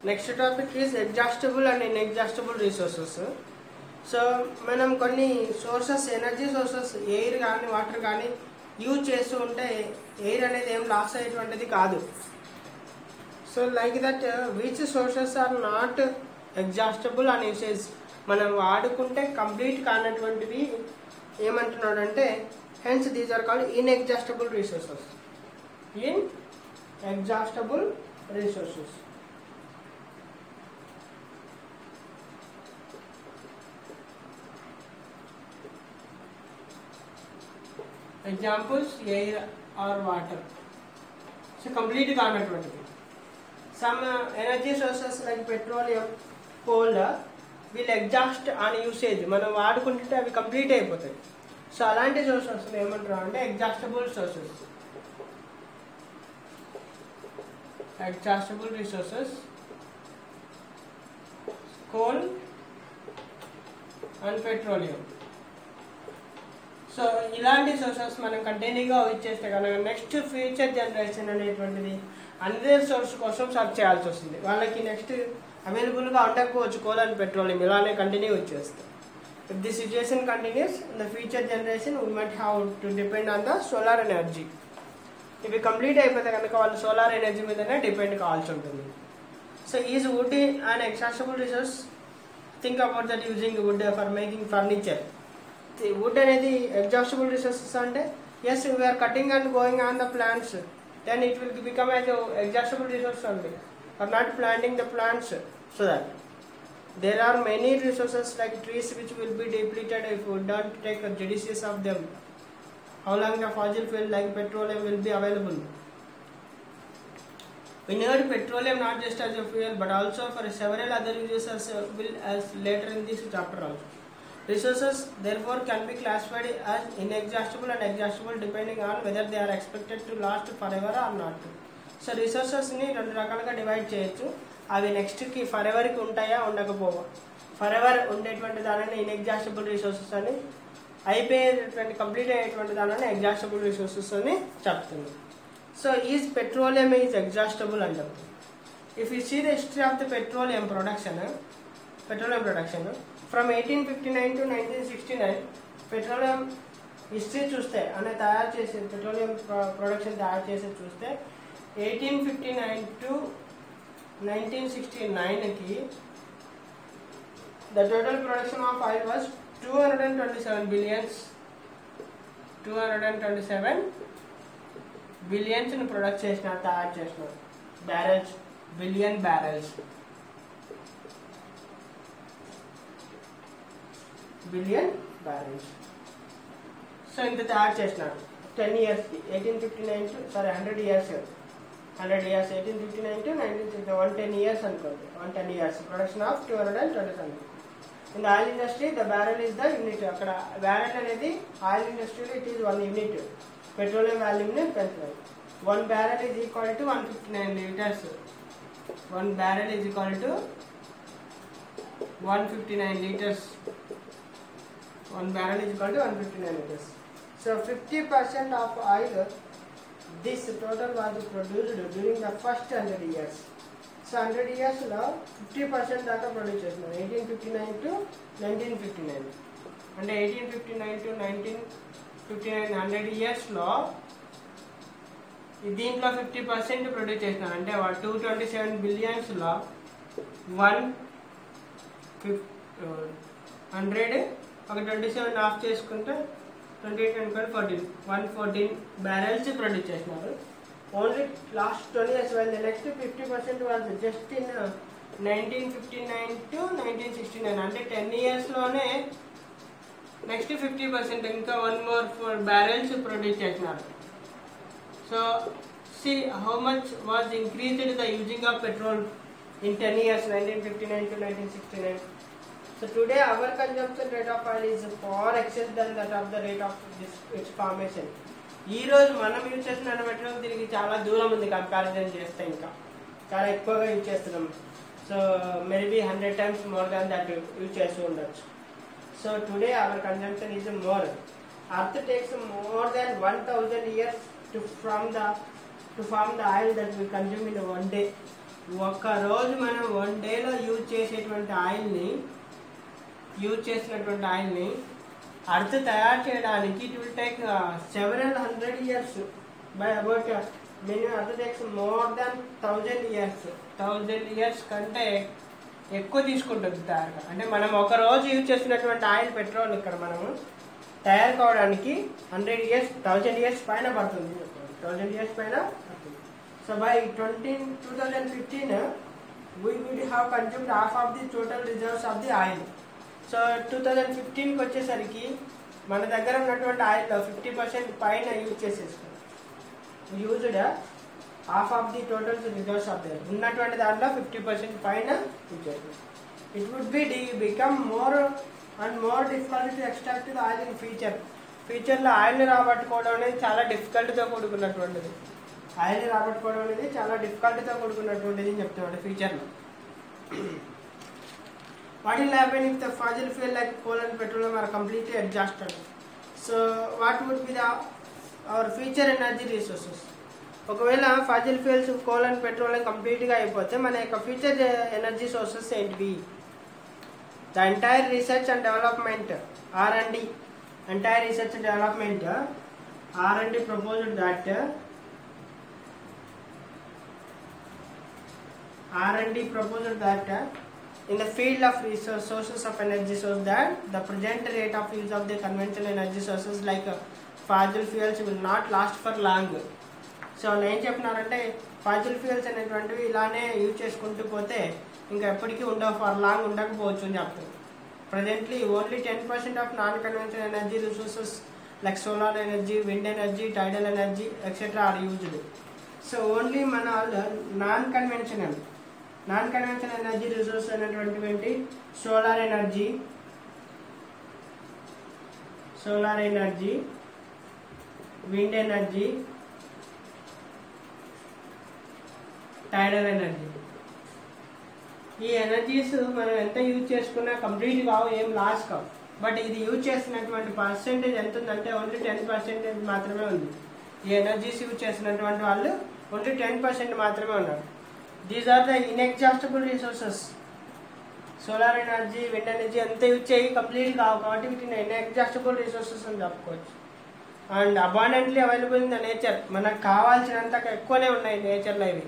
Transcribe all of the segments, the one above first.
Next topic is exhaustible and inexhaustible resources so మనం కొన్ని sources energy sources air కానీ water కానీ use చేస్తూ ఉంటే ఎయిర్ అనేది ఏం లాస్ అయ్యేటువంటిది కాదు. So like that which sources are not exhaustible and usage మనం వాడుకుంటే కంప్లీట్ కానటువంటివి ఏమంటున్నాడు అంటే hence these are called inexhaustible resources inexhaustible resources examples air or water so complete కానటువంటిది some energy sources like petroleum coal వీళ్ళు exhaust on usage మనం వాడుకుంటుంటే అవి complete అయిపోతాయి. So అలాంటి సోర్సెస్ ఏమంటారు అంటే exhaustible sources exhaustible resources coal and petroleum so ఇలాంటి sources మనం కంటిన్యూగా ఇచ్చేస్తే కనుక నెక్స్ట్ ఫ్యూచర్ జనరేషన్ అనేటువంటిది అందరి సోర్స్ కోసం సర్చ్ చేయాల్సి వస్తుంది. వాళ్ళకి నెక్స్ట్ అవైలబుల్గా ఉండకపోవచ్చు కోల్ అండ్ పెట్రోలియం ఇలానే కంటిన్యూ వచ్చేస్తాయి if the situation continues the future generation we must have to depend on the solar energy ఇవి కంప్లీట్ అయిపోతే కనుక వాళ్ళు సోలార్ ఎనర్జీ మీదనే డిపెండ్ కావాల్సి ఉంటుంది. So is wood and exhaustible resource think about that using wood for making furniture would అనేది exhaustible resources అంటే yes we're cutting and going on the plants then it will become as exhaustible resource only for not planting the plants so that there are many resources like trees which will be depleted if we don't take a judicious of them how long the fossil fuel like petroleum will be available we need petroleum not just as a fuel but also for several other uses as uh, will as later in this chapter also Resources therefore can be classified as inexhaustible and exhaustible depending on whether they are expected to last forever or not. So రిసోర్సెస్ని రెండు రకాలుగా divide చేయొచ్చు. అవి నెక్స్ట్కి for ఎవర్కి ఉంటాయా ఉండకపోవా? For ever ఉండేటువంటి దానిని inexhaustible resources అని అయిపోయేటువంటి complete అయ్యేటువంటి దానిని ఎగ్జాస్టబుల్ రిసోర్సెస్ అని చెప్తుంది so is petroleum is exhaustible అంటాం. If you see the history of the petroleum production petroleum production from eighteen fifty nine to nineteen sixty nine petroleum history చూస్తే అంటే తయారు చేసే పెట్రోలియం ప్రొడక్షన్ తయారు చేసి చూస్తే eighteen fifty nine to nineteen sixty నైన్కి the total production of oil was two hundred and twenty seven billions two hundred and twenty seven బిలియన్స్ని product చేసిన తయారు చేసినారు barrels billion barrels billion barrels so ఇంత తయారు చేసినారు. Ten years eighteen fifty nine to sorry hundred years hundred years eighteen fifty nine to nineteen sixty one ten years అనుకోండి one ten years production of two hundred and twenty seven in oil industry the barrel is the unit అక్కడ barrel అనేది oil ఇండస్ట్రీలో it is one unit petroleum వాల్యూమ్ని పెంచాలి one barrel is equal to one fifty nine litres one barrel is equal to one fifty nine litres one barrel is equal to one fifty nine litres so fifty percent of oil this total was produced during the first hundred years so hundred ఇయర్స్లో fifty percent దాకా produce చేస్తున్నారు eighteen fifty nine to nineteen fifty nine అంటే eighteen fifty nine to nineteen fifty nine hundred ఇయర్స్లో దీంట్లో fifty percent produce చేస్తున్నారు అంటే two twenty seven బిలియన్స్లో one ఫిఫ్ hundred ఒక ట్వంటీ సెవెన్ ఆఫ్ చేసుకుంటే ట్వంటీ ఎయిట్ అనుకోండి fourteen. One fourteen barrels produce చేసినారు ఓన్లీ లాస్ట్ ట్వంటీ ఇయర్స్ వెళ్ళి నెక్స్ట్ ఫిఫ్టీ పర్సెంట్ వాళ్ళు just in nineteen fifty nine to nineteen sixty nine అంటే ten ఇయర్స్లోనే next fifty percent ఇంకా one more four barrels produce చేసినారు so see how much was increased the using of petrol in ten years nineteen fifty nine to nineteen sixty nine So today our consumption rate of oil is far excess than that of the rate of this its formation. ఈ రోజు మనం use చేస్తున్న material దీనికి చాలా దూరం ఉంది comparison చేస్తే ఇంకా. చాలా ఎక్కువగా యూజ్ చేస్తున్నాం. So maybe hundred times more than that use చేస్తూ ఉండొచ్చు. So today our consumption is more earth takes more than one thousand years to from the to form the oil that we consume in one day ఒక్క రోజు మనం one డేలో use చేసేటువంటి ఆయిల్ని use చేసినటువంటి ఆయిల్ని అర్త్ తయారు చేయడానికి it will take several hundred years by about minimum earth takes more than thousand years thousand years కంటే ఎక్కువ తీసుకుంటుంది తయారు అంటే మనం ఒక రోజు యూజ్ చేసినటువంటి ఆయిల్ పెట్రోల్ ఇక్కడ మనము తయారు కావడానికి హండ్రెడ్ ఇయర్స్ థౌజండ్ ఇయర్స్ పైన పడుతుంది. థౌజండ్ ఇయర్స్ పైన పడుతుంది. So by twenty two thousand fifteen we will have consumed half of the total reserves of the oil so two thousand ఫిఫ్టీన్కి వచ్చేసరికి మన దగ్గర ఉన్నటువంటి ఆయిల్లో ఫిఫ్టీ పర్సెంట్ పైన యూజ్ చేసేసుకున్నాం. Used half of the total reserves of the ఉన్నటువంటి దాంట్లో fifty percent పైన యూజ్ చేస్తాం it would be the become more and more difficult to extract oil in future ఫ్యూచర్లో ఆయిల్ని రాబట్టుకోవడం అనేది చాలా డిఫికల్ట్తో కూడుకున్నటువంటిది. ఆయిల్ని రాబట్టుకోవడం అనేది చాలా డిఫికల్ట్తో కూడుకున్నటువంటిది అని చెప్తున్నాడు ఫ్యూచర్లో what will happen if the fossil fuel like coal and petroleum are completely exhausted so what would be the our future energy resources ఒకవేళ fossil fuels coal and petroleum కంప్లీట్గా అయిపోతే మన యొక్క ఫ్యూచర్ ఎనర్జీ సోర్సెస్ ఏంటివి the entire research and development R and D entire research and development R and D proposed that R and D proposed that in the field of resource sources of energy source that the present rate of use of the conventional energy sources like uh, fossil fuels will not last for long. సో నేను చెప్తున్నారంటే fossil fuels అనేటువంటివి ఇలానే use చేసుకుంటూ పోతే ఇంకా ఎప్పటికీ ఉండవు ఫర్ లాంగ్ ఉండకపోవచ్చు అని చెప్తుంది presently only ten percent of non conventional energy resources like solar energy wind energy tidal energy etcetera are used so only మన uh, non conventional non conventional energy resource అయినటువంటివి solar energy solar energy wind energy tidal energy. ఈ energies మనం ఎంత use చేసుకున్నా complete కావు ఏం loss కావు. But ఇది use చేసినటువంటి పర్సెంటేజ్ ఎంత ఉందంటే ఓన్లీ టెన్ పర్సెంటేజ్ మాత్రమే ఉంది. ఈ ఎనర్జీస్ యూజ్ చేసినటువంటి వాళ్ళు ఓన్లీ టెన్ పర్సెంట్ మాత్రమే ఉన్నారు. These are the inexhaustible resources solar energy wind energy అంతా యూజ్ చేయి కంప్లీట్ కావు. కాబట్టి వీటిని ఇన్ఎగ్జాస్టబుల్ రిసోర్సెస్ అని చెప్పుకోవచ్చు. And abundantly available in the nature మనకు కావాల్సినంత ఎక్కువనే ఉన్నాయి నేచర్లో ఇవి.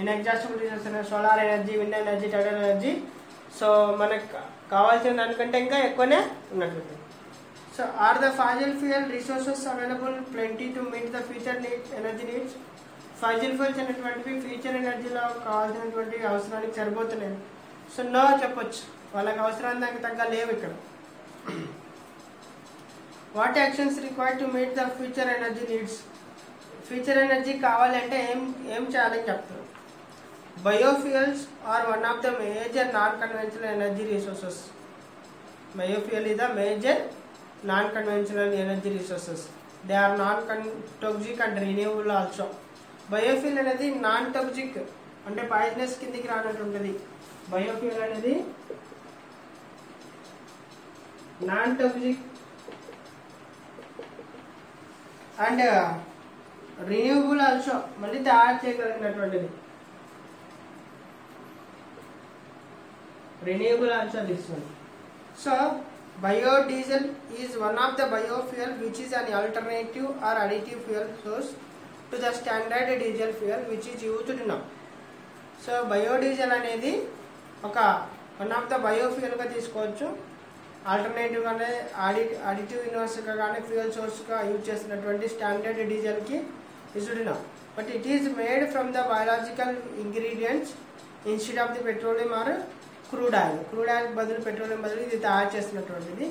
Inexhaustible resources solar energy wind energy tidal energy so మనకు కావాల్సిన దానికంటే ఇంకా ఎక్కువనే ఉన్నట్టు so are the fossil fuel resources available plenty to meet the future need energy needs fossil fuels అనేటువంటివి ఫ్యూచర్ ఎనర్జీలో కావాల్సినటువంటి అవసరానికి సరిపోతున్నాయి సో నో చెప్పొచ్చు. వాళ్ళకి అవసరానికి దానికి తగ్గ లేవు ఇక్కడ. What actions require to meet the future energy needs future energy కావాలంటే ఏం ఏం చేయాలని చెప్తారు? Biofuels are one of the major non conventional energy resources biofuel is the major non conventional energy resources they are non con toxic and renewable also biofuel అనేది non toxic అంటే poisonous కిందికి రానటువంటిది biofuel అనేది non toxic and renewable also మళ్ళీ తయారు చేయగలిగినటువంటిది. Renewable also తీసుకోండి so biodiesel is one of the biofuel which is an alternative or additive fuel source. To the standard diesel fuel which is used now so biodiesel అనేది ఒక one of the బయోఫ్యూయల్గా తీసుకోవచ్చు. Alternative గానే ఆడి additive యూనివర్సిటీగా కానీ fuel సోర్స్గా యూజ్ చేసినటువంటి స్టాండర్డ్ డీజిల్కి ఇసుడినా but it is made from the biological ingredients instead of the petroleum or crude oil crude oil బదులు పెట్రోలియం బదులు ఇది తయారు చేసినటువంటిది.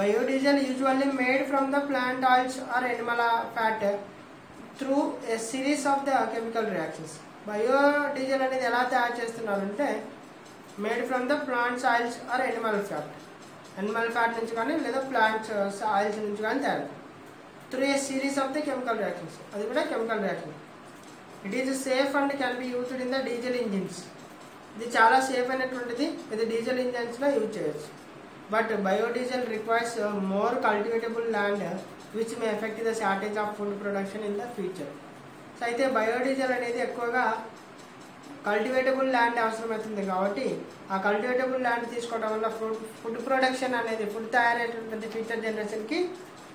Biodiesel usually made from the plant oils or animal fat through a series of the chemical reactions biodiesel అనేది ఎలా తయారు చేస్తున్నారంటే made from the plants oils or animal fat animal fat నుంచి కానీ లేదా ప్లాంట్స్ ఆయిల్స్ నుంచి కానీ తయారు. Through a series of the chemical reactions అది కూడా chemical reaction it is safe and can be used in the diesel engines ఇది చాలా సేఫ్ అయినటువంటిది. ఇది డీజిల్ ఇంజన్స్లో యూజ్ చేయొచ్చు. But biodiesel requires more cultivatable land which may effect the shortage of food production in the future so అయితే biodiesel అనేది ఎక్కువగా cultivatable land అవసరమవుతుంది కాబట్టి ఆ కల్టివేటబుల్ ల్యాండ్ తీసుకోవడం వల్ల ఫుడ్ ఫుడ్ ప్రొడక్షన్ అనేది ఫుడ్ తయారయ్యేటటువంటి ఫ్యూచర్ జనరేషన్కి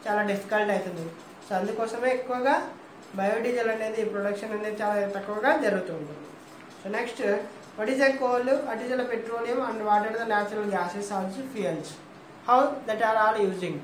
చాలా డిఫికల్ట్ అవుతుంది. సో అందుకోసమే ఎక్కువగా బయోడీజిల్ అనేది ప్రొడక్షన్ అనేది చాలా తక్కువగా జరుగుతుంది so next what is a coal what is the petroleum and what are the natural gases also fuels how that are all using